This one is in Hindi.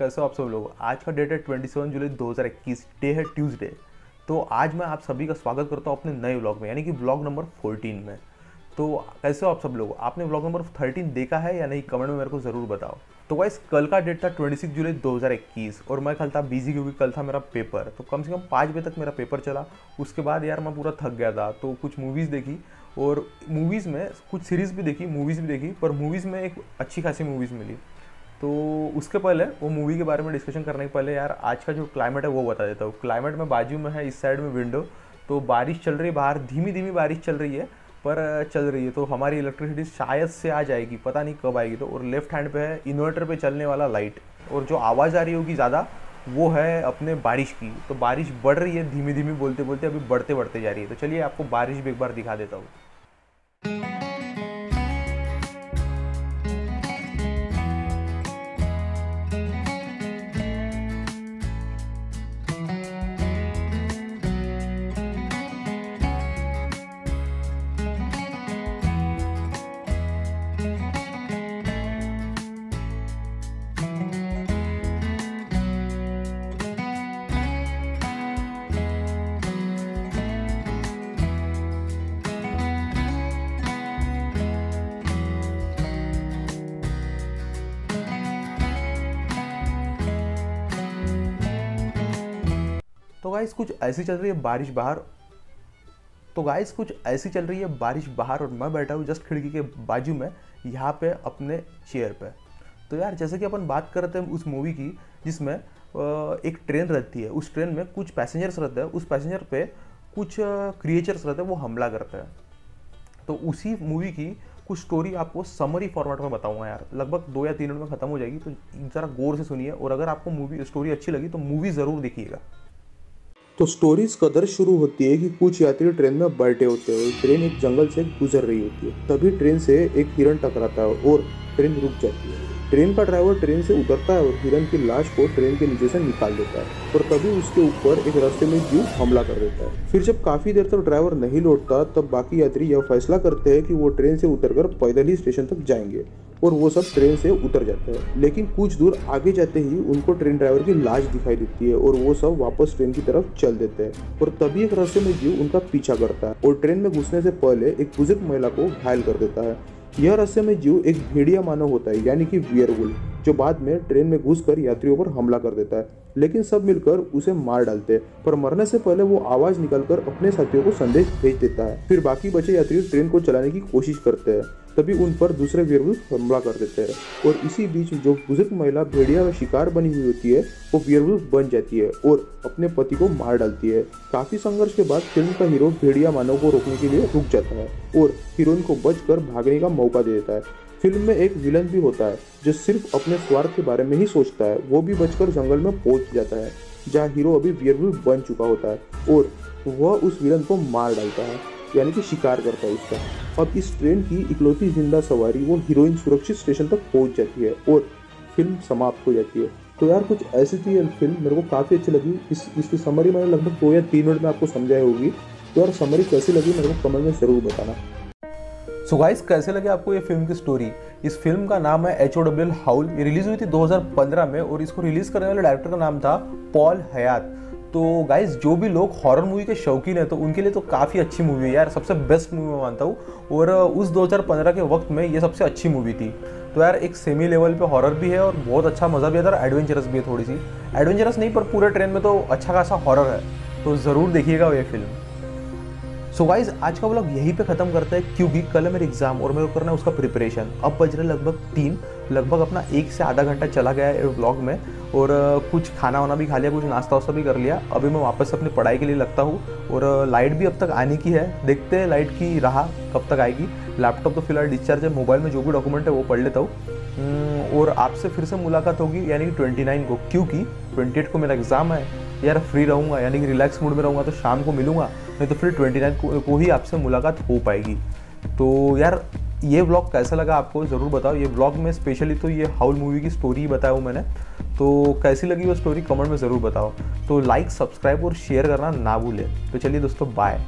कैसे हो आप सब लोग, आज का डेट है 27 जुलाई 2021 डे है ट्यूसडे तो आज मैं आप सभी का स्वागत करता हूँ अपने नए व्लॉग में, यानी कि व्लॉग नंबर 14 में। तो कैसे हो आप सब लोग? आपने व्लॉग नंबर 13 देखा है या नहीं कमेंट में मेरे को ज़रूर बताओ। तो वाइस कल का डेट था 26 जुलाई 2021 और मैं कल था बिज़ी क्योंकि कल था मेरा पेपर तो कम से कम पाँच बजे तक मेरा पेपर चला। उसके बाद यार मैं पूरा थक गया था तो कुछ मूवीज़ देखी और मूवीज़ में कुछ सीरीज़ भी देखी मूवीज़ भी देखी, पर मूवीज़ में एक अच्छी खासी मूवीज़ मिली। तो उसके पहले, वो मूवी के बारे में डिस्कशन करने के पहले यार, आज का जो क्लाइमेट है, वो बता देता हूँ। क्लाइमेट में बाजू में है, इस साइड में विंडो तो बारिश चल रही है, बाहर धीमी धीमी बारिश चल रही है, पर, चल रही है। तो हमारी इलेक्ट्रिसिटी शायद से आ जाएगी, पता नहीं कब आएगी। तो और लेफ़्ट हैंड पे है इन्वर्टर पे चलने वाला लाइट और जो आवाज़ आ रही होगी ज़्यादा, वो है अपने बारिश की। तो बारिश बढ़ रही है धीमी धीमी बोलते बोलते अभी बढ़ते बढ़ते जा रही है। तो चलिए आपको बारिश भी एक बार दिखा देता हूँ। तो गाइस कुछ ऐसी चल रही है बारिश बाहर। तो गाइस कुछ ऐसी चल रही है बारिश बाहर और मैं बैठा हूँ जस्ट खिड़की के बाजू में, यहाँ पे अपने चेयर पे। तो यार, जैसे कि अपन बात करते हैं उस मूवी की, जिसमें एक ट्रेन रहती है। उस ट्रेन में कुछ पैसेंजर्स रहते हैं। उस पैसेंजर पे कुछ क्रिएचर्स रहते हैं, वो हमला करते हैं। तो उसी मूवी की कुछ स्टोरी आपको समरी फॉर्मेट में बताऊँगा यार। लगभग दो या तीन मिनट में खत्म हो जाएगी तो ज़रा गौर से सुनिए। और अगर आपको मूवी स्टोरी अच्छी लगी तो मूवी ज़रूर देखिएगा। तो स्टोरी कदर शुरू होती है कि कुछ यात्री ट्रेन में बैठे होते हैं। ट्रेन एक जंगल से गुजर रही होती है। तभी ट्रेन से एक हिरण टकराता है और ट्रेन रुक जाती है। ट्रेन का ड्राइवर ट्रेन से उतरता है और हिरण की लाश को ट्रेन के नीचे से निकाल देता है और तभी उसके ऊपर एक रास्ते में जीव हमला कर देता है। फिर जब काफ़ी देर तक ड्राइवर नहीं लौटता, तब बाकी यात्री यह फैसला करते हैं कि वो ट्रेन से उतरकर पैदल ही स्टेशन तक जाएँगे। और वो सब ट्रेन से उतर जाते हैं। लेकिन कुछ दूर आगे जाते ही उनको ट्रेन ड्राइवर की लाश दिखाई देती है और वो सब वापस ट्रेन की तरफ़ चल देते हैं। और तभी एक रास्ते में जीव उनका पीछा करता है और ट्रेन में घुसने से पहले एक बुज़ुर्ग महिला को घायल कर देता है। यह रहस्य में जीव एक भेड़िया मानव होता है, यानी कि वियरवुल जो बाद में ट्रेन में घुसकर यात्रियों पर हमला कर देता है। लेकिन सब मिलकर उसे मार डालते हैं, पर मरने से पहले वो आवाज़ निकालकर अपने साथियों को संदेश भेज देता है। फिर बाकी बचे यात्री ट्रेन को चलाने की कोशिश करते हैं। तभी उन पर दूसरे वीरवुल्फ हमला कर देते हैं। और इसी बीच जो बुज़ुर्ग महिला भेड़िया का शिकार बनी हुई होती है, वो वीरवुल्फ बन जाती है और अपने पति को मार डालती है। काफ़ी संघर्ष के बाद फ़िल्म का हीरो भेड़िया मानव को रोकने के लिए रुक जाता है और हीरोइन को बचकर भागने का मौका दे देता है। फ़िल्म में एक विलन भी होता है, जो सिर्फ़ अपने स्वार्थ के बारे में ही सोचता है। वो भी बचकर जंगल में पहुँच जाता है, जहाँ हीरो अभी वियरवुल्फ बन चुका होता है और वह उस विलन को मार डालता है। यानी कि शिकार करता है उसका अब इस ट्रेन की इकलौती ज़िंदा सवारी, वो हीरोइन सुरक्षित स्टेशन तक पहुँच जाती है और फ़िल्म समाप्त हो जाती है। तो यार, कुछ ऐसी थी फ़िल्म मेरे को काफ़ी अच्छी लगी। इस, इसकी समरी मैंने लगभग दो या तीन मिनट में आपको समझाई होगी। तो यार समरी कैसी लगी, मेरे को कमेंट में ज़रूर बताना। सो so गाइस कैसे लगे आपको ये फ़िल्म की स्टोरी इस फ़िल्म का नाम है एच ओ डब्ल्यू हाउल ये रिलीज़ हुई थी 2015 में और इसको रिलीज़ करने वाले डायरेक्टर का नाम था पॉल हयात तो गाइज़ जो भी लोग हॉरर मूवी के शौकीन है तो उनके लिए तो काफ़ी अच्छी मूवी है यार। सबसे बेस्ट मूवी मैं मानता हूँ। और उस 2015 के वक्त में ये सबसे अच्छी मूवी थी। तो यार, एक सेमी लेवल पे हॉरर भी है और बहुत अच्छा मज़ा भी है एडवेंचरस भी है थोड़ी सी एडवेंचरस नहीं, पर पूरे ट्रेन में तो अच्छा खासा हॉरर है। तो ज़रूर देखिएगा ये फ़िल्म सो गाइज़ आज का ब्लॉग यहीं पे ख़त्म करते हैं, क्योंकि कल है मेरे एग्ज़ाम और मेरे को करना है उसका प्रिपरेशन अब बज रहे लगभग तीन, लगभग अपना एक से आधा घंटा चला गया है ब्लॉग में। और कुछ खाना वाना भी खा लिया कुछ नाश्ता वास्ता भी कर लिया। अभी मैं वापस अपनी पढ़ाई के लिए लगता हूँ और लाइट भी अब तक आने की है। देखते हैं लाइट की राह कब तक आएगी। लैपटॉप तो फ़िलहाल डिस्चार्ज है मोबाइल में जो भी डॉक्यूमेंट है वो पढ़ लेता हूँ। और आपसे फिर से मुलाकात होगी यानी कि ट्वेंटी नाइन को क्योंकि ट्वेंटी एट को मेरा एग्ज़ाम है। यार फ्री रहूँगा यानी कि रिलैक्स मूड में रहूँगा तो शाम को मिलूँगा नहीं तो फिर ट्वेंटी नाइन को, को ही आपसे मुलाकात हो पाएगी। तो यार ये ब्लॉग कैसा लगा आपको? ज़रूर बताओ। ये ब्लॉग में स्पेशली तो ये हाउल मूवी की स्टोरी ही बताया हूँ मैंने। तो कैसी लगी वो स्टोरी कमेंट में ज़रूर बताओ तो लाइक सब्सक्राइब और शेयर करना ना भूले तो चलिए दोस्तों बाय